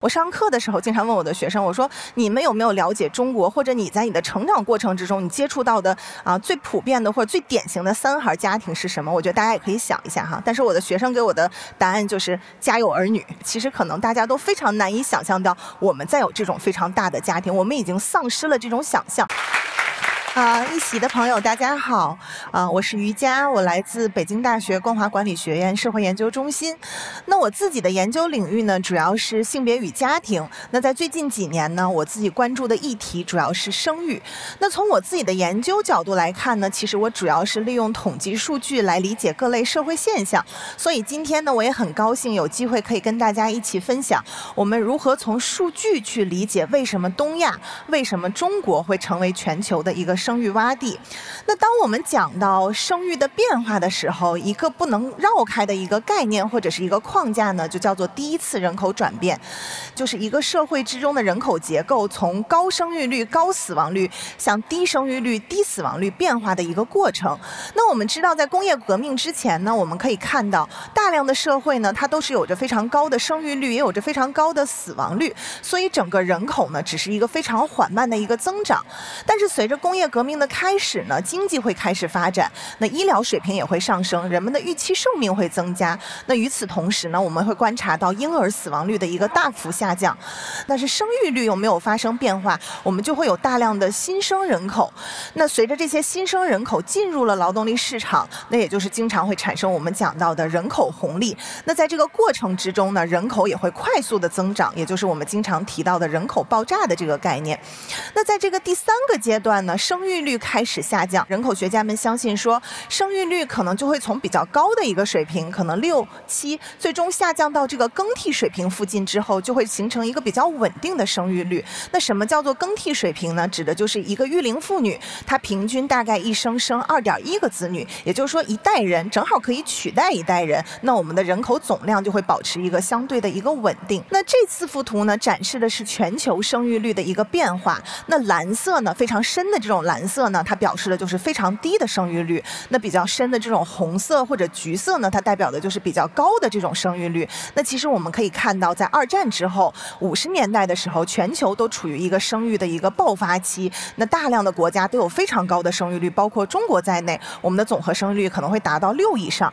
我上课的时候经常问我的学生，我说你们有没有了解中国，或者你在你的成长过程之中，你接触到的啊最普遍的或者最典型的三孩家庭是什么？我觉得大家也可以想一下哈。但是我的学生给我的答案就是家有儿女。其实可能大家都非常难以想象到，我们再有这种非常大的家庭，我们已经丧失了这种想象。啊，一席的朋友，大家好，啊，我是于佳，我来自北京大学光华管理学院社会研究中心。那我自己的研究领域呢，主要是性别与家庭。那在最近几年呢，我自己关注的议题主要是生育。那从我自己的研究角度来看呢，其实我主要是利用统计数据来理解各类社会现象。所以今天呢，我也很高兴有机会可以跟大家一起分享，我们如何从数据去理解为什么东亚、为什么中国会成为全球的一个。生育洼地，那当我们讲到生育的变化的时候，一个不能绕开的一个概念或者是一个框架呢，就叫做第一次人口转变，就是一个社会之中的人口结构从高生育率、高死亡率向低生育率、低死亡率变化的一个过程。那我们知道，在工业革命之前呢，我们可以看到大量的社会呢，它都是有着非常高的生育率，也有着非常高的死亡率，所以整个人口呢，只是一个非常缓慢的一个增长。但是随着工业革命的开始呢，经济会开始发展，那医疗水平也会上升，人们的预期寿命会增加。那与此同时呢，我们会观察到婴儿死亡率的一个大幅下降。但是生育率有没有发生变化？我们就会有大量的新生人口。那随着这些新生人口进入了劳动力市场，那也就是经常会产生我们讲到的人口红利。那在这个过程之中呢，人口也会快速的增长，也就是我们经常提到的人口爆炸的这个概念。那在这个第三个阶段呢，生生育率开始下降，人口学家们相信说，生育率可能就会从比较高的一个水平，可能六七，最终下降到这个更替水平附近之后，就会形成一个比较稳定的生育率。那什么叫做更替水平呢？指的就是一个育龄妇女，她平均大概一生生二点一个子女，也就是说一代人正好可以取代一代人，那我们的人口总量就会保持一个相对的一个稳定。那这四幅图呢，展示的是全球生育率的一个变化。那蓝色呢，非常深的这种蓝蓝色呢，它表示的就是非常低的生育率；那比较深的这种红色或者橘色呢，它代表的就是比较高的这种生育率。那其实我们可以看到，在二战之后，五十年代的时候，全球都处于一个生育的一个爆发期。那大量的国家都有非常高的生育率，包括中国在内，我们的总和生育率可能会达到六以上。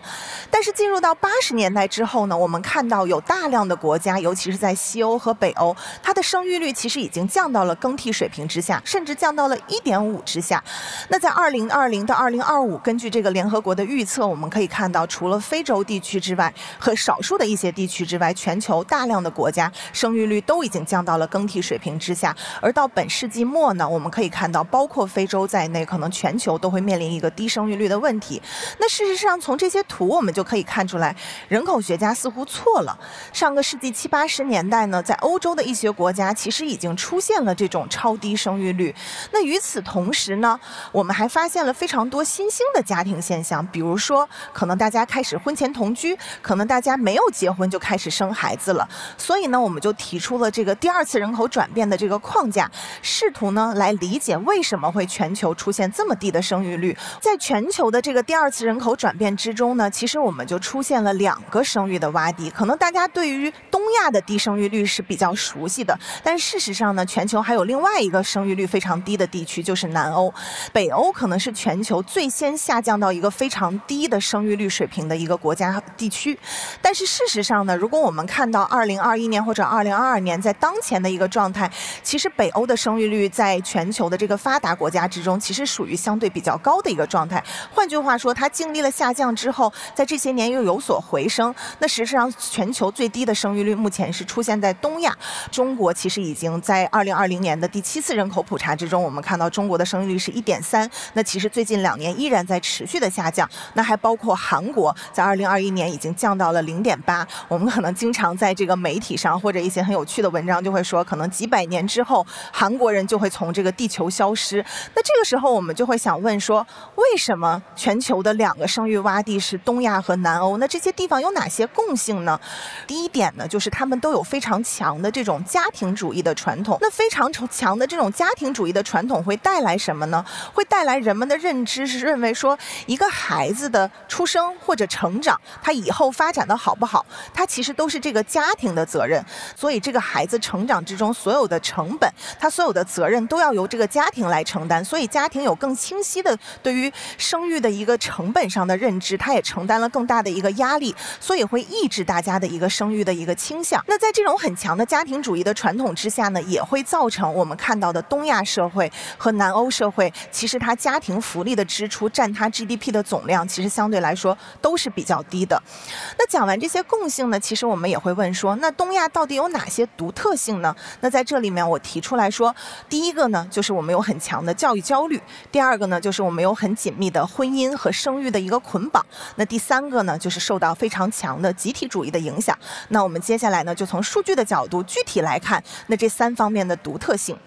但是进入到八十年代之后呢，我们看到有大量的国家，尤其是在西欧和北欧，它的生育率其实已经降到了更替水平之下，甚至降到了一点五之下。那在二零二零到二零二五，根据这个联合国的预测，我们可以看到，除了非洲地区之外，和少数的一些地区之外，全球大量的国家生育率都已经降到了更替水平之下。而到本世纪末呢，我们可以看到，包括非洲在内，可能全球都会面临一个低生育率的问题。那事实上，从这些图我们就可以看出来，人口学家似乎错了。上个世纪七八十年代呢，在欧洲的一些国家，其实已经出现了这种超低生育率。那与此同时时呢，我们还发现了非常多新兴的家庭现象，比如说，可能大家开始婚前同居，可能大家没有结婚就开始生孩子了。所以呢，我们就提出了这个第二次人口转变的这个框架，试图呢来理解为什么会全球出现这么低的生育率。在全球的这个第二次人口转变之中呢，其实我们就出现了两个生育的洼地。可能大家对于东亚的低生育率是比较熟悉的，但事实上呢，全球还有另外一个生育率非常低的地区，就是南欧。北欧可能是全球最先下降到一个非常低的生育率水平的一个国家地区，但是事实上呢，如果我们看到二零二一年或者二零二二年在当前的一个状态，其实北欧的生育率在全球的这个发达国家之中，其实属于相对比较高的一个状态。换句话说，它经历了下降之后，在这些年又有所回升。那实际上，全球最低的生育率目前是出现在东亚，中国其实已经在二零二零年的第七次人口普查之中，我们看到中国的生育率是一点三。那其实最近两年依然在持续的下降，那还包括韩国，在二零二一年已经降到了零点八。我们可能经常在这个媒体上或者一些很有趣的文章就会说，可能几百年之后，韩国人就会从这个地球消失。那这个时候我们就会想问说，为什么全球的两个生育洼地是东亚和南欧？那这些地方有哪些共性呢？第一点呢，就是他们都有非常强的这种家庭主义的传统。那非常强的这种家庭主义的传统会带来什什么呢？会带来人们的认知是认为说，一个孩子的出生或者成长，他以后发展的好不好，他其实都是这个家庭的责任。所以这个孩子成长之中所有的成本，他所有的责任都要由这个家庭来承担。所以家庭有更清晰的对于生育的一个成本上的认知，他也承担了更大的一个压力，所以会抑制大家的一个生育的一个倾向。那在这种很强的家庭主义的传统之下呢，也会造成我们看到的东亚社会和南欧社会，其实它家庭福利的支出占它 GDP 的总量，其实相对来说都是比较低的。那讲完这些共性呢，其实我们也会问说，那东亚到底有哪些独特性呢？那在这里面我提出来说，第一个呢，就是我们有很强的教育焦虑；第二个呢，就是我们有很紧密的婚姻和生育的一个捆绑；那第三个呢，就是受到非常强的集体主义的影响。那我们接下来呢，就从数据的角度具体来看，那这三方面的独特性。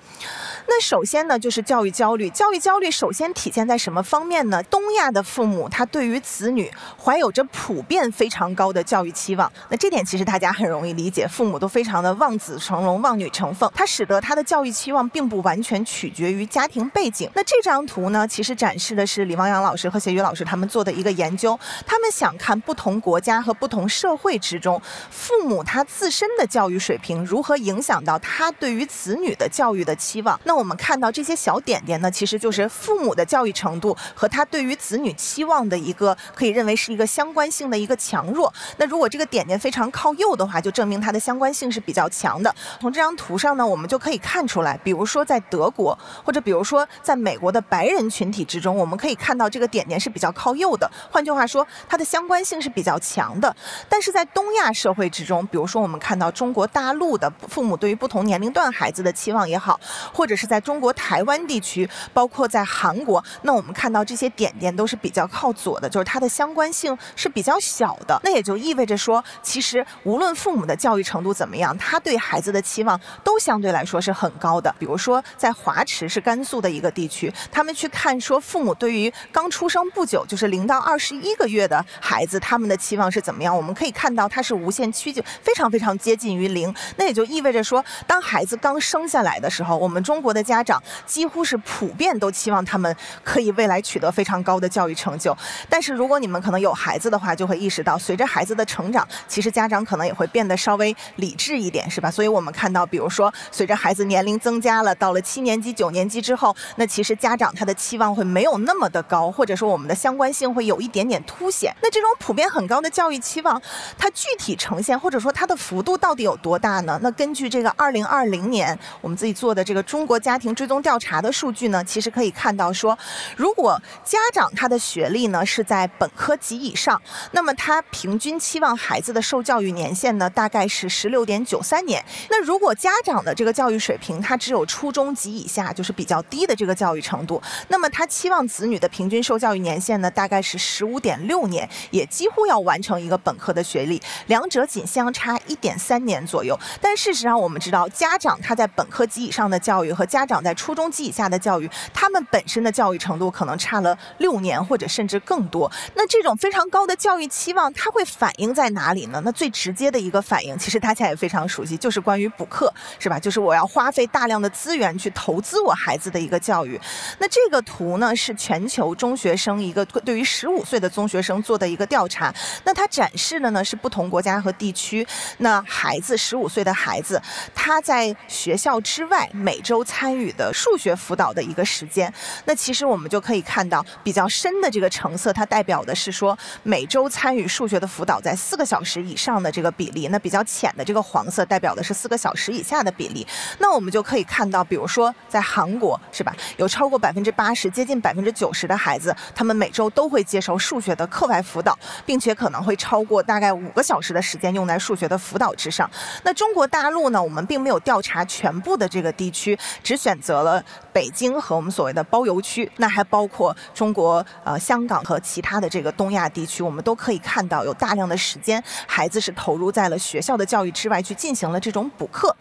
那首先呢，就是教育焦焦虑。教育焦虑首先体现在什么方面呢？东亚的父母他对于子女怀有着普遍非常高的教育期望。那这点其实大家很容易理解，父母都非常的望子成龙、望女成凤，它使得他的教育期望并不完全取决于家庭背景。那这张图呢，其实展示的是李汪洋老师和谢宇老师他们做的一个研究，他们想看不同国家和不同社会之中，父母他自身的教育水平如何影响到他对于子女的教育的期望。那我们看到这些小点点呢，其实就是父母的教育程度和他对于子女期望的一个可以认为是一个相关性的一个强弱。那如果这个点点非常靠右的话，就证明它的相关性是比较强的。从这张图上呢，我们就可以看出来，比如说在德国，或者比如说在美国的白人群体之中，我们可以看到这个点点是比较靠右的。换句话说，它的相关性是比较强的。但是在东亚社会之中，比如说我们看到中国大陆的父母对于不同年龄段孩子的期望也好，或者是在中国台湾地区，包括在韩国，那我们看到这些点点都是比较靠左的，就是它的相关性是比较小的。那也就意味着说，其实无论父母的教育程度怎么样，他对孩子的期望都相对来说是很高的。比如说在华池是甘肃的一个地区，他们去看说父母对于刚出生不久，就是零到二十一个月的孩子，他们的期望是怎么样？我们可以看到它是无限趋近，非常非常接近于零。那也就意味着说，当孩子刚生下来的时候，我们中国的家长。几乎是普遍都期望他们可以未来取得非常高的教育成就，但是如果你们可能有孩子的话，就会意识到，随着孩子的成长，其实家长可能也会变得稍微理智一点，是吧？所以我们看到，比如说，随着孩子年龄增加了，到了七年级、九年级之后，那其实家长他的期望会没有那么的高，或者说我们的相关性会有一点点凸显。那这种普遍很高的教育期望，它具体呈现或者说它的幅度到底有多大呢？那根据这个二零二零年我们自己做的这个中国家庭追踪调查的数据呢，其实可以看到说，如果家长他的学历呢是在本科及以上，那么他平均期望孩子的受教育年限呢大概是十六点九三年。那如果家长的这个教育水平他只有初中及以下，就是比较低的这个教育程度，那么他期望子女的平均受教育年限呢大概是十五点六年，也几乎要完成一个本科的学历，两者仅相差一点三年左右。但事实上我们知道，家长他在本科及以上的教育和家长在初中。及以下的教育，教育他们本身的教育程度可能差了六年或者甚至更多。那这种非常高的教育期望，它会反映在哪里呢？那最直接的一个反应，其实大家也非常熟悉，就是关于补课，是吧？就是我要花费大量的资源去投资我孩子的一个教育。那这个图呢，是全球中学生一个对于十五岁的中学生做的一个调查。那它展示的呢是不同国家和地区，那孩子十五岁的孩子，他在学校之外每周参与的数。学辅导的的一个时间，那其实我们就可以看到比较深的这个橙色，它代表的是说每周参与数学的辅导在四个小时以上的这个比例。那比较浅的这个黄色代表的是四个小时以下的比例。那我们就可以看到，比如说在韩国是吧，有超过百分之八十，接近百分之九十的孩子，他们每周都会接受数学的课外辅导，并且可能会超过大概五个小时的时间用在数学的辅导之上。那中国大陆呢，我们并没有调查全部的这个地区，只选择了。北京和我们所谓的包邮区，那还包括中国、呃香港和其他的这个东亚地区，我们都可以看到有大量的时间，孩子是投入在了学校的教育之外，去进行了这种补课。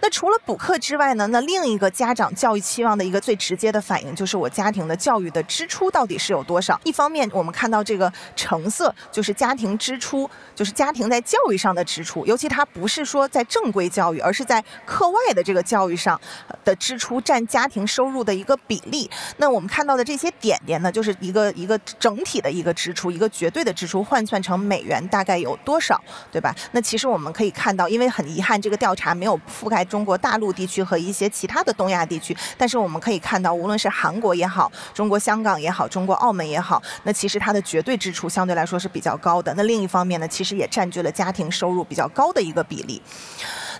那除了补课之外呢？那另一个家长教育期望的一个最直接的反应，就是我家庭的教育的支出到底是有多少？一方面，我们看到这个橙色就是家庭支出，就是家庭在教育上的支出，尤其它不是说在正规教育，而是在课外的这个教育上的支。支出占家庭收入的一个比例。那我们看到的这些点点呢，就是一个一个整体的一个支出，一个绝对的支出换算成美元大概有多少，对吧？那其实我们可以看到，因为很遗憾，这个调查没有覆盖中国大陆地区和一些其他的东亚地区，但是我们可以看到，无论是韩国也好，中国香港也好，中国澳门也好，那其实它的绝对支出相对来说是比较高的。那另一方面呢，其实也占据了家庭收入比较高的一个比例。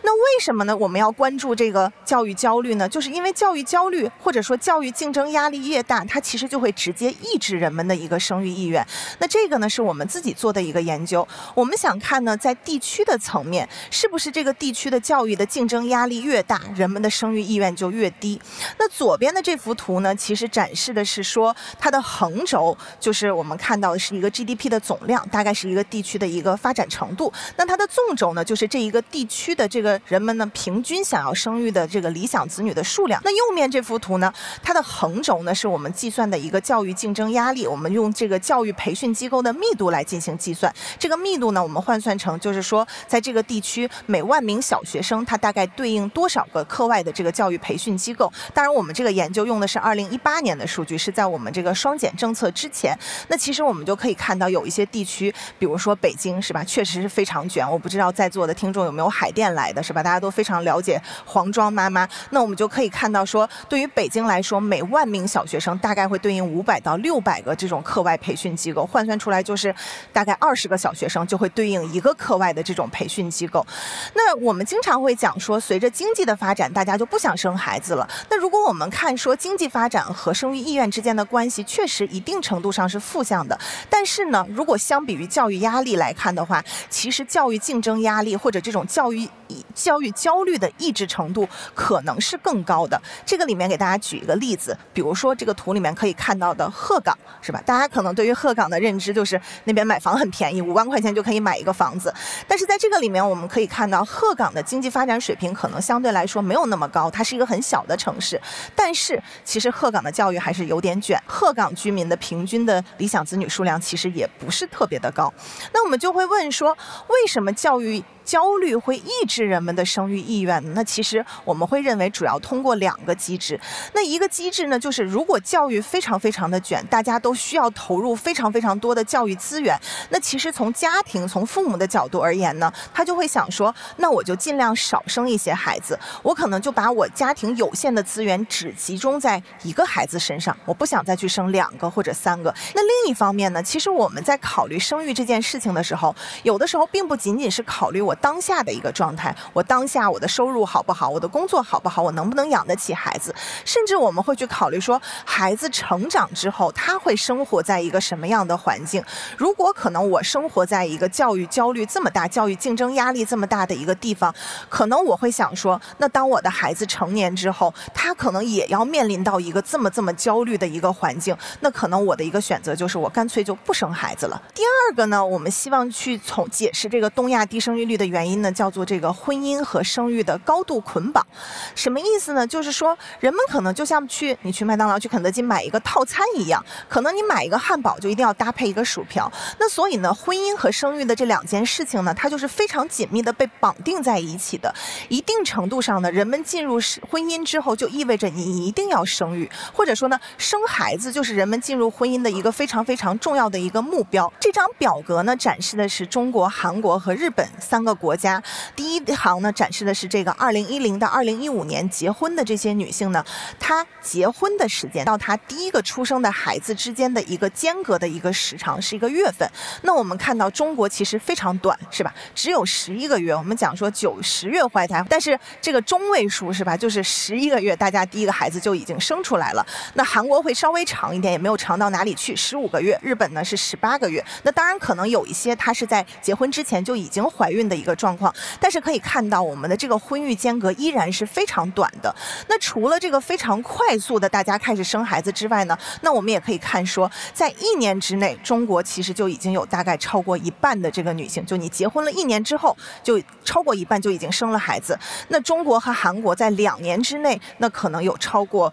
那为什么呢？我们要关注这个教育焦虑呢？就是因为教育焦虑或者说教育竞争压力越大，它其实就会直接抑制人们的一个生育意愿。那这个呢，是我们自己做的一个研究。我们想看呢，在地区的层面，是不是这个地区的教育的竞争压力越大，人们的生育意愿就越低？那左边的这幅图呢，其实展示的是说，它的横轴就是我们看到的是一个 GDP 的总量，大概是一个地区的一个发展程度。那它的纵轴呢，就是这一个地区的这个人们呢平均想要生育的这个理想子女的数量。那右面这幅图呢，它的横轴呢是我们计算的一个教育竞争压力，我们用这个教育培训机构的密度来进行计算。这个密度呢，我们换算成就是说，在这个地区每万名小学生，它大概对应多少个课外的这个教育培训机构？当然，我们这个研究用的是二零一八年的数据，是在我们这个双减政策之前。那其实我们就可以看到，有一些地区，比如说北京，是吧？确实是非常卷。我不知道在座的听众有没有海淀来的，是吧？大家都非常了解黄庄妈妈。那我们就可以看到说，对于北京来说，每万名小学生大概会对应五百到六百个这种课外培训机构，换算出来就是大概二十个小学生就会对应一个课外的这种培训机构。那我们经常会讲说，随着经济的发展，大家就不想生孩子了。那如果我们看说经济发展和生育意愿之间的关系，确实一定程度上是负向的。但是呢，如果相比于教育压力来看的话，其实教育竞争压力或者这种教育教育焦虑的抑制程度可能是更高的。这个里面给大家举一个例子，比如说这个图里面可以看到的鹤岗，是吧？大家可能对于鹤岗的认知就是那边买房很便宜，五万块钱就可以买一个房子。但是在这个里面，我们可以看到鹤岗的经济发展水平可能相对来说没有那么高，它是一个很小的城市。但是其实鹤岗的教育还是有点卷，鹤岗居民的平均的理想子女数量其实也不是特别的高。那我们就会问说，为什么教育？焦虑会抑制人们的生育意愿。那其实我们会认为，主要通过两个机制。那一个机制呢，就是如果教育非常非常的卷，大家都需要投入非常非常多的教育资源。那其实从家庭、从父母的角度而言呢，他就会想说，那我就尽量少生一些孩子，我可能就把我家庭有限的资源只集中在一个孩子身上，我不想再去生两个或者三个。那另一方面呢，其实我们在考虑生育这件事情的时候，有的时候并不仅仅是考虑我。当下的一个状态，我当下我的收入好不好，我的工作好不好，我能不能养得起孩子？甚至我们会去考虑说，孩子成长之后，他会生活在一个什么样的环境？如果可能，我生活在一个教育焦虑这么大、教育竞争压力这么大的一个地方，可能我会想说，那当我的孩子成年之后，他可能也要面临到一个这么这么焦虑的一个环境，那可能我的一个选择就是，我干脆就不生孩子了。第二个呢，我们希望去从解释这个东亚低生育率的。原因呢，叫做这个婚姻和生育的高度捆绑，什么意思呢？就是说，人们可能就像去你去麦当劳、去肯德基买一个套餐一样，可能你买一个汉堡就一定要搭配一个薯条。那所以呢，婚姻和生育的这两件事情呢，它就是非常紧密的被绑定在一起的。一定程度上呢，人们进入婚姻之后，就意味着你一定要生育，或者说呢，生孩子就是人们进入婚姻的一个非常非常重要的一个目标。这张表格呢，展示的是中国、韩国和日本三个。国家第一行呢，展示的是这个二零一零到二零一五年结婚的这些女性呢，她结婚的时间到她第一个出生的孩子之间的一个间隔的一个时长是一个月份。那我们看到中国其实非常短，是吧？只有十一个月。我们讲说九十月怀胎，但是这个中位数是吧？就是十一个月，大家第一个孩子就已经生出来了。那韩国会稍微长一点，也没有长到哪里去，十五个月。日本呢是十八个月。那当然可能有一些她是在结婚之前就已经怀孕的一个。状况，但是可以看到，我们的这个婚育间隔依然是非常短的。那除了这个非常快速的大家开始生孩子之外呢，那我们也可以看说，在一年之内，中国其实就已经有大概超过一半的这个女性，就你结婚了一年之后，就超过一半就已经生了孩子。那中国和韩国在两年之内，那可能有超过。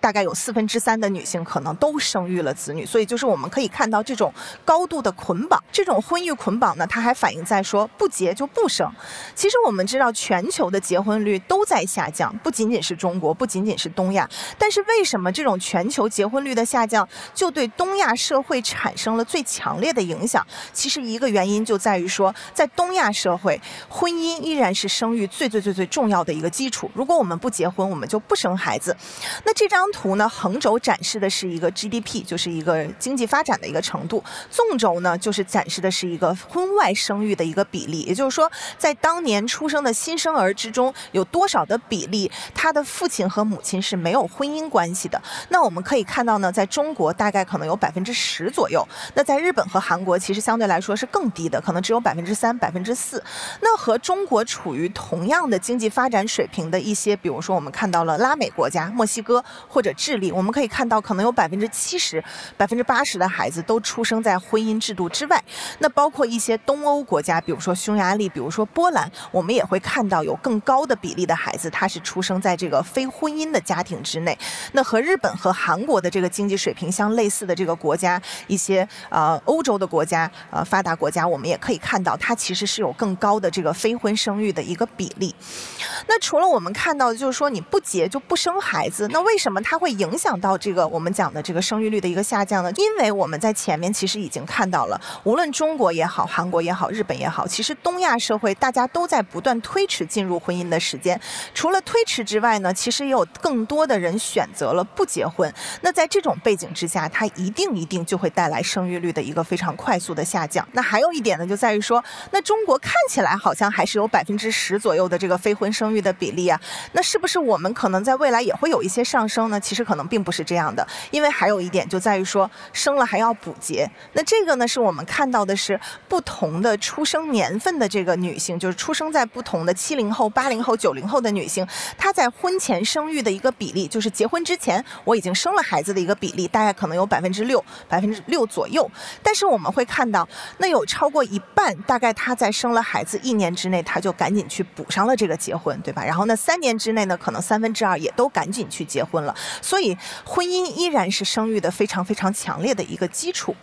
大概有四分之三的女性可能都生育了子女，所以就是我们可以看到这种高度的捆绑，这种婚育捆绑呢，它还反映在说不结就不生。其实我们知道全球的结婚率都在下降，不仅仅是中国，不仅仅是东亚，但是为什么这种全球结婚率的下降就对东亚社会产生了最强烈的影响？其实一个原因就在于说，在东亚社会，婚姻依然是生育最最最最重要的一个基础。如果我们不结婚，我们就不生孩子。那这张图呢，横轴展示的是一个 GDP，就是一个经济发展的一个程度；纵轴呢，就是展示的是一个婚外生育的一个比例。也就是说，在当年出生的新生儿之中，有多少的比例，他的父亲和母亲是没有婚姻关系的？那我们可以看到呢，在中国大概可能有百分之十左右；那在日本和韩国，其实相对来说是更低的，可能只有百分之三、百分之四。那和中国处于同样的经济发展水平的一些，比如说我们看到了拉美国家，墨西哥。或者智利，我们可以看到，可能有百分之七十、百分之八十的孩子都出生在婚姻制度之外。那包括一些东欧国家，比如说匈牙利，比如说波兰，我们也会看到有更高的比例的孩子，他是出生在这个非婚姻的家庭之内。那和日本和韩国的这个经济水平相类似的这个国家，一些呃欧洲的国家，呃发达国家，我们也可以看到，它其实是有更高的这个非婚生育的一个比例。那除了我们看到的，就是说你不结就不生孩子，那为为什么它会影响到这个我们讲的这个生育率的一个下降呢？因为我们在前面其实已经看到了，无论中国也好，韩国也好，日本也好，其实东亚社会大家都在不断推迟进入婚姻的时间。除了推迟之外呢，其实也有更多的人选择了不结婚。那在这种背景之下，它一定一定就会带来生育率的一个非常快速的下降。那还有一点呢，就在于说，那中国看起来好像还是有百分之十左右的这个非婚生育的比例啊，那是不是我们可能在未来也会有一些上上升？呢，其实可能并不是这样的，因为还有一点就在于说，生了还要补结。那这个呢，是我们看到的是不同的出生年份的这个女性，就是出生在不同的七零后、八零后、九零后的女性，她在婚前生育的一个比例，就是结婚之前我已经生了孩子的一个比例，大概可能有百分之六、百分之六左右。但是我们会看到，那有超过一半，大概她在生了孩子一年之内，她就赶紧去补上了这个结婚，对吧？然后那，三年之内呢，可能三分之二也都赶紧去结婚了。所以，婚姻依然是生育的非常非常强烈的一个基础。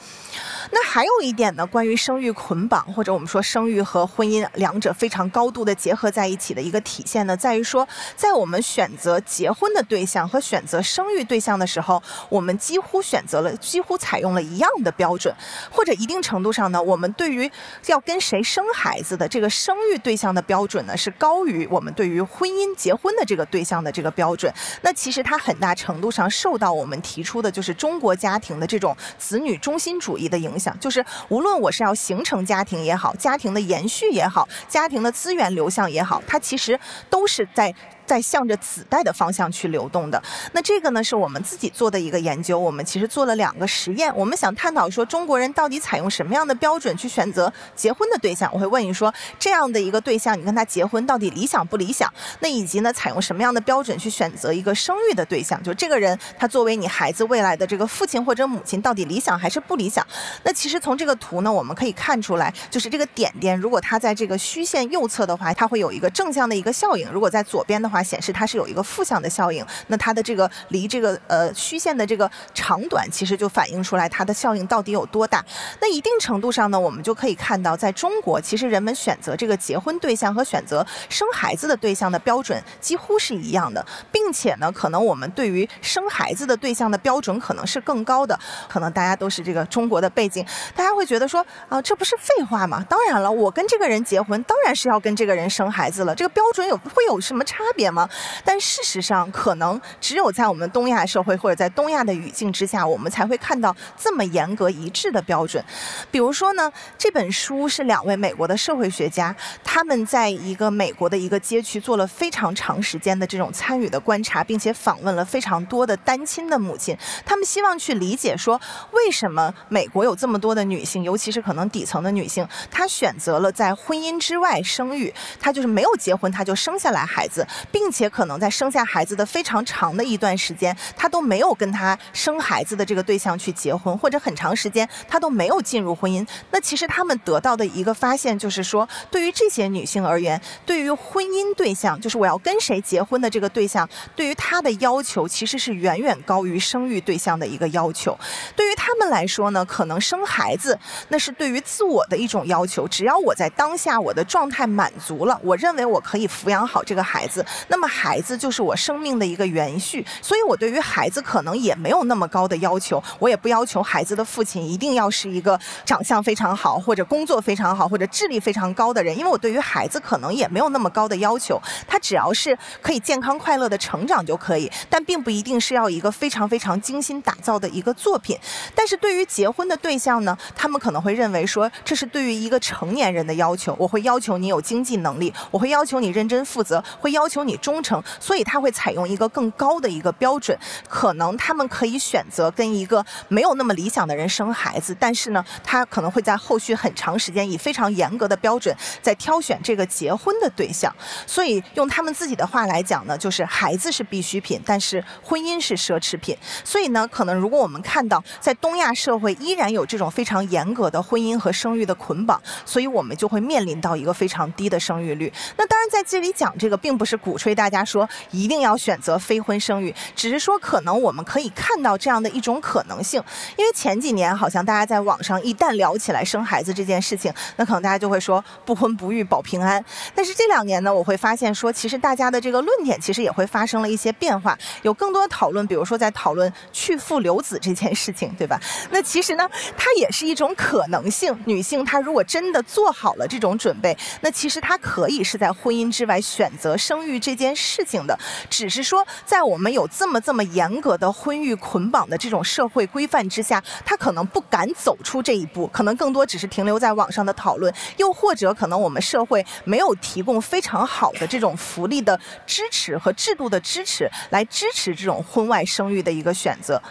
那还有一点呢，关于生育捆绑，或者我们说生育和婚姻两者非常高度的结合在一起的一个体现呢，在于说，在我们选择结婚的对象和选择生育对象的时候，我们几乎选择了，几乎采用了一样的标准，或者一定程度上呢，我们对于要跟谁生孩子的这个生育对象的标准呢，是高于我们对于婚姻结婚的这个对象的这个标准。那其实它很大程度上受到我们提出的就是中国家庭的这种子女中心主义的影。响就是，无论我是要形成家庭也好，家庭的延续也好，家庭的资源流向也好，它其实都是在。在向着子代的方向去流动的，那这个呢是我们自己做的一个研究。我们其实做了两个实验，我们想探讨说中国人到底采用什么样的标准去选择结婚的对象。我会问你说，这样的一个对象，你跟他结婚到底理想不理想？那以及呢，采用什么样的标准去选择一个生育的对象？就这个人，他作为你孩子未来的这个父亲或者母亲，到底理想还是不理想？那其实从这个图呢，我们可以看出来，就是这个点点，如果它在这个虚线右侧的话，它会有一个正向的一个效应；如果在左边的话，显示它是有一个负向的效应，那它的这个离这个呃虚线的这个长短，其实就反映出来它的效应到底有多大。那一定程度上呢，我们就可以看到，在中国，其实人们选择这个结婚对象和选择生孩子的对象的标准几乎是一样的，并且呢，可能我们对于生孩子的对象的标准可能是更高的。可能大家都是这个中国的背景，大家会觉得说啊，这不是废话吗？当然了，我跟这个人结婚，当然是要跟这个人生孩子了。这个标准有会有什么差别吗？但事实上，可能只有在我们东亚社会或者在东亚的语境之下，我们才会看到这么严格一致的标准。比如说呢，这本书是两位美国的社会学家，他们在一个美国的一个街区做了非常长时间的这种参与的观察，并且访问了非常多的单亲的母亲。他们希望去理解说，为什么美国有这么多的女性，尤其是可能底层的女性，她选择了在婚姻之外生育，她就是没有结婚，她就生下来孩子。并且可能在生下孩子的非常长的一段时间，他都没有跟他生孩子的这个对象去结婚，或者很长时间他都没有进入婚姻。那其实他们得到的一个发现就是说，对于这些女性而言，对于婚姻对象，就是我要跟谁结婚的这个对象，对于他的要求其实是远远高于生育对象的一个要求。对于他们来说呢，可能生孩子那是对于自我的一种要求，只要我在当下我的状态满足了，我认为我可以抚养好这个孩子，那么孩子就是我生命的一个延续。所以我对于孩子可能也没有那么高的要求，我也不要求孩子的父亲一定要是一个长相非常好，或者工作非常好，或者智力非常高的人，因为我对于孩子可能也没有那么高的要求，他只要是可以健康快乐的成长就可以，但并不一定是要一个非常非常精心打造的一个作品。但是对于结婚的对象呢，他们可能会认为说，这是对于一个成年人的要求，我会要求你有经济能力，我会要求你认真负责，会要求你忠诚，所以他会采用一个更高的一个标准。可能他们可以选择跟一个没有那么理想的人生孩子，但是呢，他可能会在后续很长时间以非常严格的标准在挑选这个结婚的对象。所以用他们自己的话来讲呢，就是孩子是必需品，但是婚姻是奢侈品。所以呢，可能如果我们看到在东亚社会依然有这种非常严格的婚姻和生育的捆绑，所以我们就会面临到一个非常低的生育率。那当然在这里讲这个，并不是鼓大家说一定要选择非婚生育，只是说可能我们可以看到这样的一种可能性。因为前几年好像大家在网上一旦聊起来生孩子这件事情，那可能大家就会说不婚不育保平安。但是这两年呢，我会发现说，其实大家的这个论点其实也会发生了一些变化，有更多的讨论，比如说在讨论去父留子这件事情，对吧？那其实呢，它也是一种可能性。女性她如果真的做好了这种准备，那其实她可以是在婚姻之外选择生育这件事情的。只是说，在我们有这么这么严格的婚育捆绑的这种社会规范之下，他可能不敢走出这一步，可能更多只是停留在网上的讨论，又或者可能我们社会没有提供非常好的这种福利的支持和制度的支持，来支持这种婚外生育的一个选择。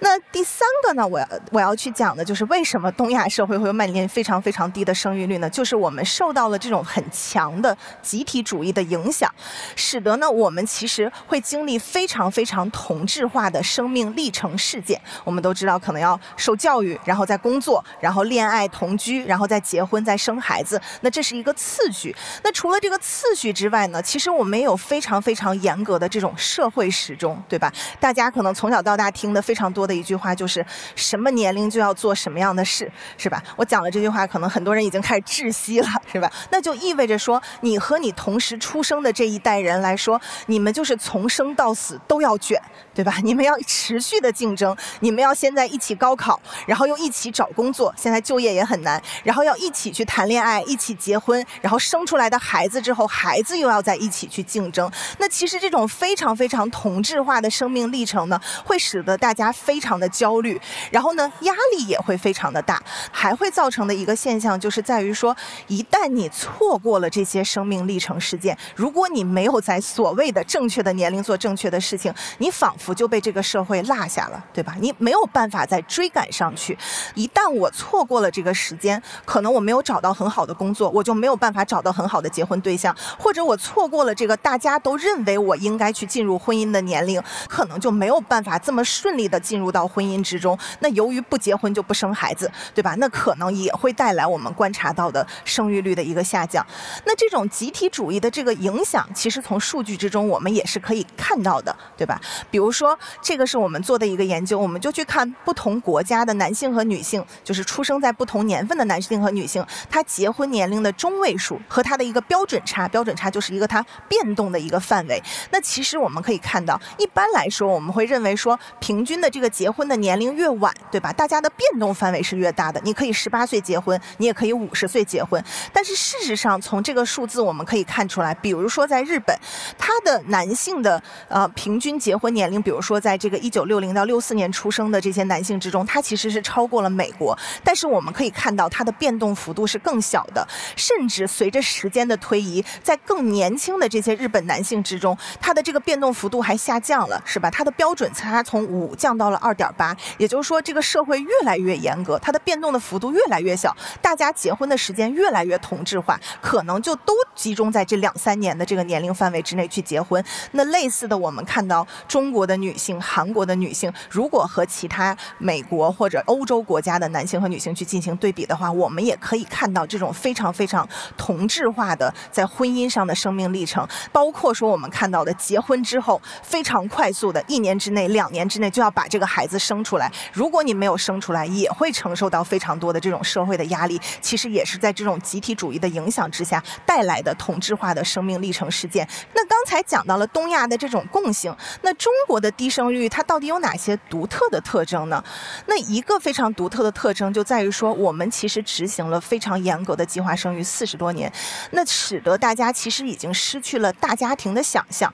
那第三个呢，我要我要去讲的就是为什么东亚社会会有面临非常非常低的生育率呢？就是我们受到了这种很强的集体主义的影响，使得呢我们其实会经历非常非常同质化的生命历程事件。我们都知道，可能要受教育，然后再工作，然后恋爱同居，然后再结婚，再生孩子。那这是一个次序。那除了这个次序之外呢，其实我们也有非常非常严格的这种社会时钟，对吧？大家可能从小到大听的非常多。的一句话就是什么年龄就要做什么样的事，是吧？我讲了这句话，可能很多人已经开始窒息了，是吧？那就意味着说，你和你同时出生的这一代人来说，你们就是从生到死都要卷，对吧？你们要持续的竞争，你们要现在一起高考，然后又一起找工作，现在就业也很难，然后要一起去谈恋爱，一起结婚，然后生出来的孩子之后，孩子又要在一起去竞争。那其实这种非常非常同质化的生命历程呢，会使得大家非。非常的焦虑，然后呢，压力也会非常的大，还会造成的一个现象就是在于说，一旦你错过了这些生命历程事件，如果你没有在所谓的正确的年龄做正确的事情，你仿佛就被这个社会落下了，对吧？你没有办法再追赶上去。一旦我错过了这个时间，可能我没有找到很好的工作，我就没有办法找到很好的结婚对象，或者我错过了这个大家都认为我应该去进入婚姻的年龄，可能就没有办法这么顺利的进入。入到婚姻之中，那由于不结婚就不生孩子，对吧？那可能也会带来我们观察到的生育率的一个下降。那这种集体主义的这个影响，其实从数据之中我们也是可以看到的，对吧？比如说，这个是我们做的一个研究，我们就去看不同国家的男性和女性，就是出生在不同年份的男性和女性，他结婚年龄的中位数和他的一个标准差，标准差就是一个它变动的一个范围。那其实我们可以看到，一般来说，我们会认为说，平均的这个。结婚的年龄越晚，对吧？大家的变动范围是越大的。你可以十八岁结婚，你也可以五十岁结婚。但是事实上，从这个数字我们可以看出来，比如说在日本，他的男性的呃平均结婚年龄，比如说在这个一九六零到六四年出生的这些男性之中，他其实是超过了美国。但是我们可以看到，它的变动幅度是更小的，甚至随着时间的推移，在更年轻的这些日本男性之中，他的这个变动幅度还下降了，是吧？他的标准差从五降到了。二点八，也就是说，这个社会越来越严格，它的变动的幅度越来越小，大家结婚的时间越来越同质化，可能就都集中在这两三年的这个年龄范围之内去结婚。那类似的，我们看到中国的女性、韩国的女性，如果和其他美国或者欧洲国家的男性和女性去进行对比的话，我们也可以看到这种非常非常同质化的在婚姻上的生命历程，包括说我们看到的结婚之后非常快速的，一年之内、两年之内就要把这个孩子生出来。如果你没有生出来，也会承受到非常多的这种社会的压力。其实也是在这种集体主义的影响之下带来的同质化的生命历程事件。那刚才讲到了东亚的这种共性，那中国的低生育它到底有哪些独特的特征呢？那一个非常独特的特征就在于说，我们其实执行了非常严格的计划生育四十多年，那使得大家其实已经失去了大家庭的想象。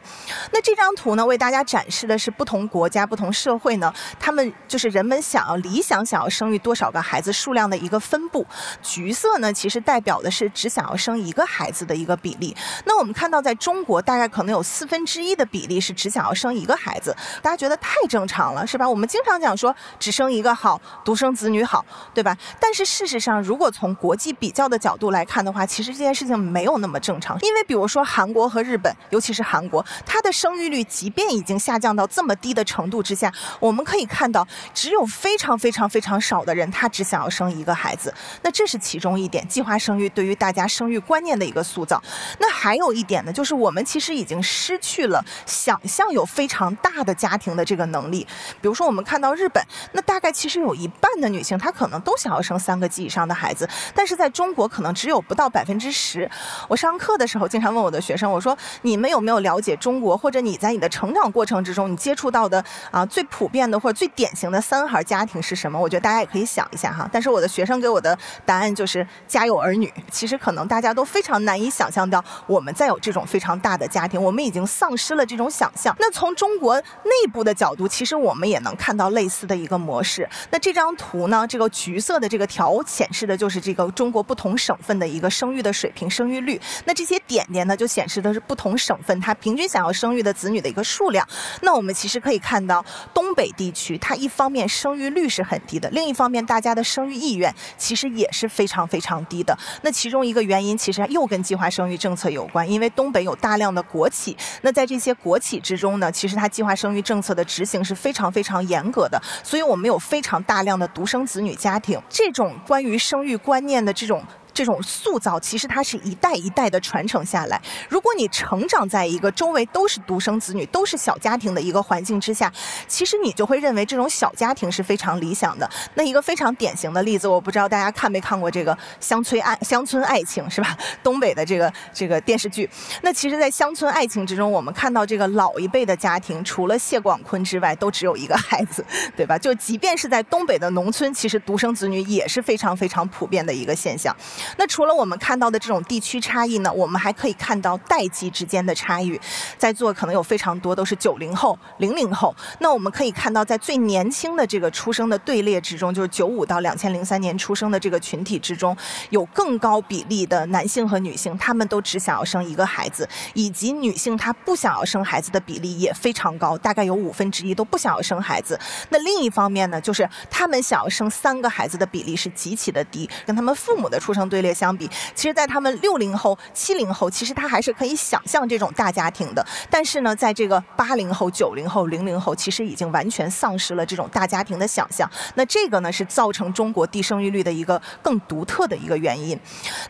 那这张图呢，为大家展示的是不同国家、不同社会呢，他们就是人们想要理想想要生育多少个孩子数量的一个分布。橘色呢，其实代表的是只想要生一个孩子的一个比例。那我们看到，在中国大概可能有四分之一的比例是只想要生一个孩子，大家觉得太正常了，是吧？我们经常讲说只生一个好，独生子女好，对吧？但是事实上，如果从国际比较的角度来看的话，其实这件事情没有那么正常。因为比如说韩国和日本，尤其是韩国，它的生育率即便已经下降到这么低的程度之下，我们可以以看到，只有非常非常非常少的人他只想要生一个孩子。那这是其中一点，计划生育对于大家生育观念的一个塑造。那还有一点呢，就是我们其实已经失去了想象有非常大的家庭的这个能力。比如说，我们看到日本，那大概其实有一半的女性她可能都想要生三个及以上的孩子，但是在中国可能只有不到百分之十。我上课的时候经常问我的学生，我说你们有没有了解中国，或者你在你的成长过程之中你接触到的啊最普遍的或者最典型的三孩家庭是什么？我觉得大家也可以想一下哈。但是我的学生给我的答案就是家有儿女。其实可能大家都非常难以想象到，我们再有这种非常大的家庭，我们已经丧失了这种想象。那从中国内部的角度，其实我们也能看到类似的一个模式。那这张图呢，这个橘色的这个条显示的就是这个中国不同省份的一个生育的水平、生育率。那这些点点呢，就显示的是不同省份它平均想要生育的子女的一个数量。那我们其实可以看到，东北地区它一方面生育率是很低的，另一方面大家的生育意愿其实也是非常非常低的。那其中一个原因其实又跟计划生育政策有关，因为东北有大量的国企，那在这些国企之中呢，其实它计划生育政策的执行是非常非常严格的，所以我们有非常大量的独生子女家庭。这种关于生育观念的这种。这种塑造其实它是一代一代的传承下来。如果你成长在一个周围都是独生子女、都是小家庭的一个环境之下，其实你就会认为这种小家庭是非常理想的。那一个非常典型的例子，我不知道大家看没看过这个《乡村爱乡村爱情》是吧？东北的这个这个电视剧。那其实，在乡村爱情之中，我们看到这个老一辈的家庭，除了谢广坤之外，都只有一个孩子，对吧？就即便是在东北的农村，其实独生子女也是非常非常普遍的一个现象。那除了我们看到的这种地区差异呢，我们还可以看到代际之间的差异。在座可能有非常多都是九零后、零零后。那我们可以看到，在最年轻的这个出生的队列之中，就是九五到两千零三年出生的这个群体之中，有更高比例的男性和女性，他们都只想要生一个孩子，以及女性她不想要生孩子的比例也非常高，大概有五分之一都不想要生孩子。那另一方面呢，就是他们想要生三个孩子的比例是极其的低，跟他们父母的出生队列相比，其实，在他们六零后、七零后，其实他还是可以想象这种大家庭的。但是呢，在这个八零后、九零后、零零后，其实已经完全丧失了这种大家庭的想象。那这个呢，是造成中国低生育率的一个更独特的一个原因。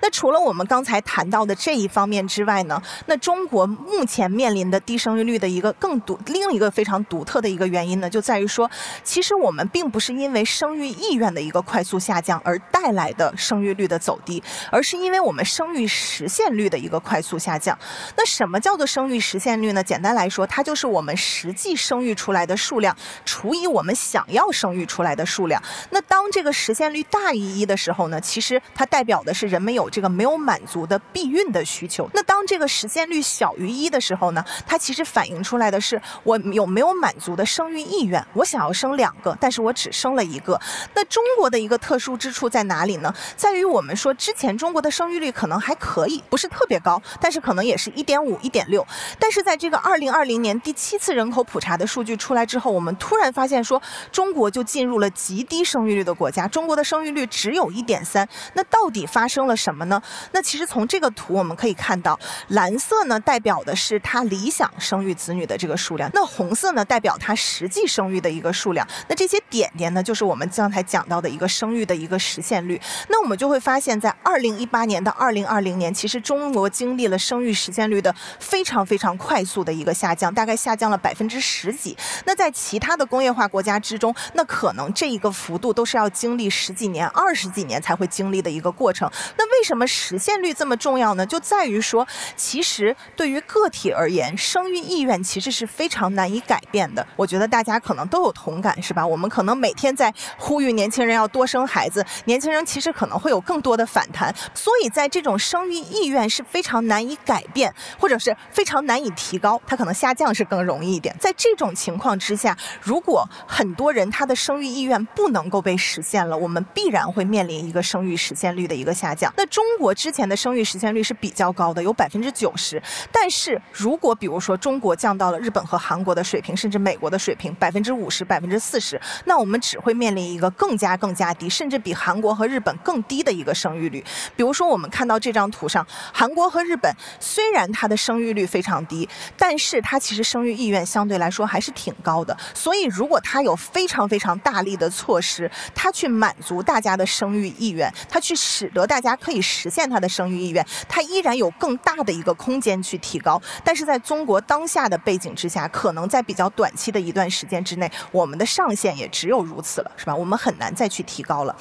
那除了我们刚才谈到的这一方面之外呢，那中国目前面临的低生育率的一个更独、另一个非常独特的一个原因呢，就在于说，其实我们并不是因为生育意愿的一个快速下降而带来的生育率的走低，而是因为我们生育实现率的一个快速下降。那什么叫做生育实现率呢？简单来说，它就是我们实际生育出来的数量除以我们想要生育出来的数量。那当这个实现率大于一的时候呢，其实它代表的是人们有这个没有满足的避孕的需求。那当这个实现率小于一的时候呢，它其实反映出来的是我有没有满足的生育意愿。我想要生两个，但是我只生了一个。那中国的一个特殊之处在哪里呢？在于我们说之前中国的生育率可能还可以，不是特别高，但是可能也是一点五、一点六。但是在这个二零二零年第七次人口普查的数据出来之后，我们突然发现说，中国就进入了极低生育率的国家，中国的生育率只有一点三。那到底发生了什么呢？那其实从这个图我们可以看到，蓝色呢代表的是他理想生育子女的这个数量，那红色呢代表他实际生育的一个数量。那这些点点呢，就是我们刚才讲到的一个生育的一个实现率。那我们就会发现，在二零一八年到二零二零年，其实中国经历了生育实现率的非常非常快速的一个下降，大概下降了百分之十几。那在其他的工业化国家之中，那可能这一个幅度都是要经历十几年、二十几年才会经历的一个过程。那为什么实现率这么重要呢？就在于说，其实对于个体而言，生育意愿其实是非常难以改变的。我觉得大家可能都有同感，是吧？我们可能每天在呼吁年轻人要多生孩子，年轻人其实可能会有更多的反反弹。所以在这种生育意愿是非常难以改变，或者是非常难以提高，它可能下降是更容易一点。在这种情况之下，如果很多人他的生育意愿不能够被实现了，我们必然会面临一个生育实现率的一个下降。那中国之前的生育实现率是比较高的，有百分之九十。但是如果比如说中国降到了日本和韩国的水平，甚至美国的水平百分之五十、百分之四十，那我们只会面临一个更加更加低，甚至比韩国和日本更低的一个生育。比如说我们看到这张图上，韩国和日本虽然它的生育率非常低，但是它其实生育意愿相对来说还是挺高的。所以如果它有非常非常大力的措施，它去满足大家的生育意愿，它去使得大家可以实现它的生育意愿，它依然有更大的一个空间去提高。但是在中国当下的背景之下，可能在比较短期的一段时间之内，我们的上限也只有如此了，是吧？我们很难再去提高了。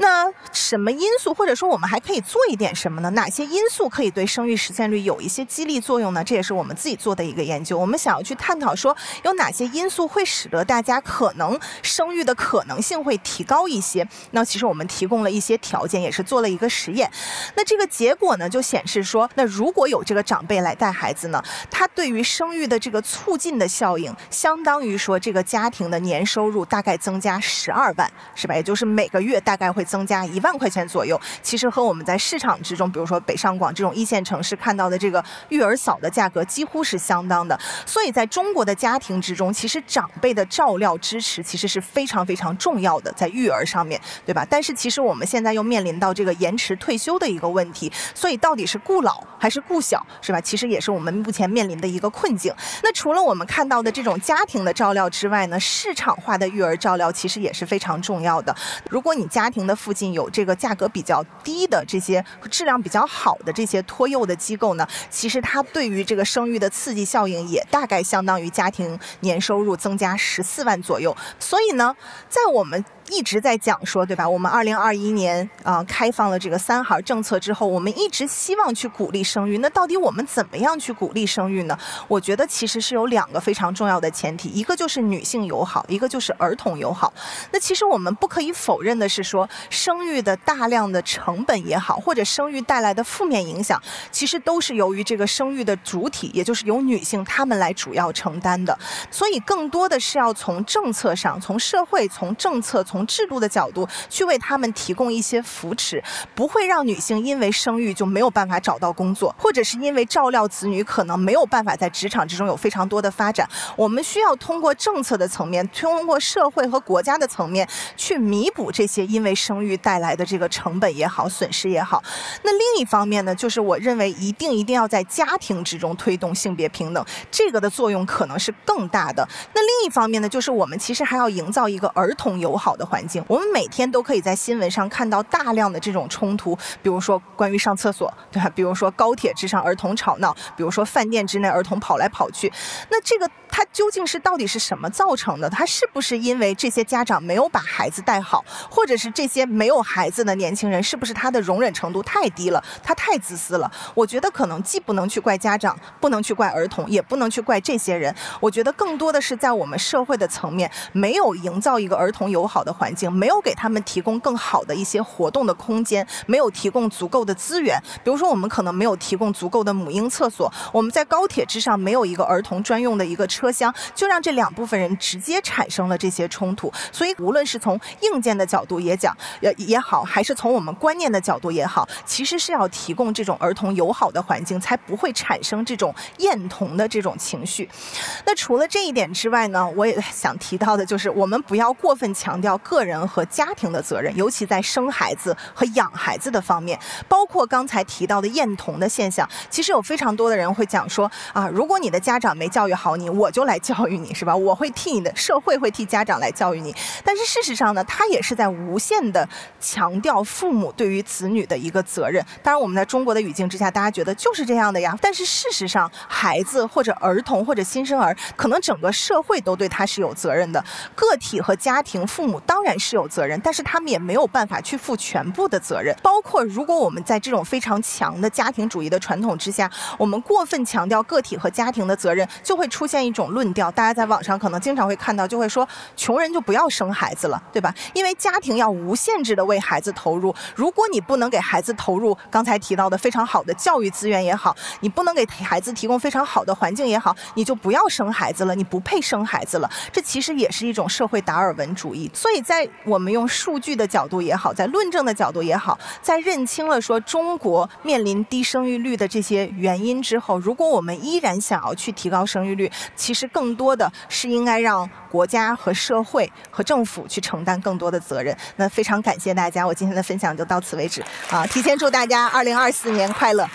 那什么因素，或者说我们还可以做一点什么呢？哪些因素可以对生育实现率有一些激励作用呢？这也是我们自己做的一个研究。我们想要去探讨说，有哪些因素会使得大家可能生育的可能性会提高一些？那其实我们提供了一些条件，也是做了一个实验。那这个结果呢，就显示说，那如果有这个长辈来带孩子呢，他对于生育的这个促进的效应，相当于说这个家庭的年收入大概增加十二万，是吧？也就是每个月大概会。增加一万块钱左右，其实和我们在市场之中，比如说北上广这种一线城市看到的这个育儿嫂的价格几乎是相当的。所以在中国的家庭之中，其实长辈的照料支持其实是非常非常重要的，在育儿上面对吧？但是其实我们现在又面临到这个延迟退休的一个问题，所以到底是顾老还是顾小，是吧？其实也是我们目前面临的一个困境。那除了我们看到的这种家庭的照料之外呢，市场化的育儿照料其实也是非常重要的。如果你家庭的附近有这个价格比较低的这些质量比较好的这些托幼的机构呢，其实它对于这个生育的刺激效应也大概相当于家庭年收入增加十四万左右。所以呢，在我们。一直在讲说，对吧？我们二零二一年啊开放了这个三孩政策之后，我们一直希望去鼓励生育。那到底我们怎么样去鼓励生育呢？我觉得其实是有两个非常重要的前提，一个就是女性友好，一个就是儿童友好。那其实我们不可以否认的是说，生育的大量的成本也好，或者生育带来的负面影响，其实都是由于这个生育的主体，也就是由女性她们来主要承担的。所以更多的是要从政策上，从社会，从政策，从从制度的角度去为他们提供一些扶持，不会让女性因为生育就没有办法找到工作，或者是因为照料子女可能没有办法在职场之中有非常多的发展。我们需要通过政策的层面，通过社会和国家的层面去弥补这些因为生育带来的这个成本也好、损失也好。那另一方面呢，就是我认为一定一定要在家庭之中推动性别平等，这个的作用可能是更大的。那另一方面呢，就是我们其实还要营造一个儿童友好的。环境，我们每天都可以在新闻上看到大量的这种冲突，比如说关于上厕所，对吧？比如说高铁之上儿童吵闹，比如说饭店之内儿童跑来跑去，那这个它究竟是到底是什么造成的？它是不是因为这些家长没有把孩子带好，或者是这些没有孩子的年轻人是不是他的容忍程度太低了，他太自私了？我觉得可能既不能去怪家长，不能去怪儿童，也不能去怪这些人。我觉得更多的是在我们社会的层面没有营造一个儿童友好的。环境没有给他们提供更好的一些活动的空间，没有提供足够的资源。比如说，我们可能没有提供足够的母婴厕所，我们在高铁之上没有一个儿童专用的一个车厢，就让这两部分人直接产生了这些冲突。所以，无论是从硬件的角度也讲，也也好，还是从我们观念的角度也好，其实是要提供这种儿童友好的环境，才不会产生这种厌童的这种情绪。那除了这一点之外呢，我也想提到的就是，我们不要过分强调个人和家庭的责任，尤其在生孩子和养孩子的方面，包括刚才提到的厌童的现象。其实有非常多的人会讲说啊，如果你的家长没教育好你，我就来教育你，是吧？我会替你的社会会替家长来教育你。但是事实上呢，他也是在无限的强调父母对于子女的一个责任。当然，我们在中国的语境之下，大家觉得就是这样的呀。但是事实上，孩子或者儿童或者新生儿，可能整个社会都对他是有责任的。个体和家庭、父母当然是有责任，但是他们也没有办法去负全部的责任。包括如果我们在这种非常强的家庭主义的传统之下，我们过分强调个体和家庭的责任，就会出现一种论调。大家在网上可能经常会看到，就会说穷人就不要生孩子了，对吧？因为家庭要无限制的为孩子投入，如果你不能给孩子投入刚才提到的非常好的教育资源也好，你不能给孩子提供非常好的环境也好，你就不要生孩子了，你不配生孩子了。这其实也是一种社会达尔文主义。所在我们用数据的角度也好，在论证的角度也好，在认清了说中国面临低生育率的这些原因之后，如果我们依然想要去提高生育率，其实更多的是应该让国家和社会和政府去承担更多的责任。那非常感谢大家，我今天的分享就到此为止啊！提前祝大家二零二四年快乐。